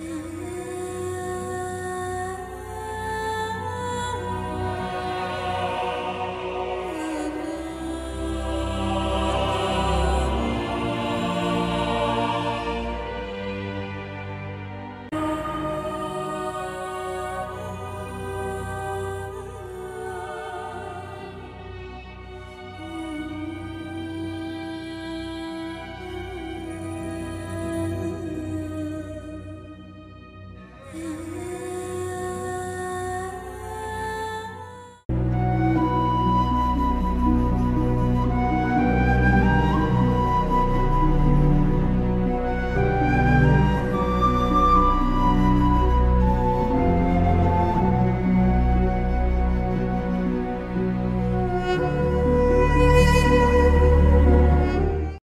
you.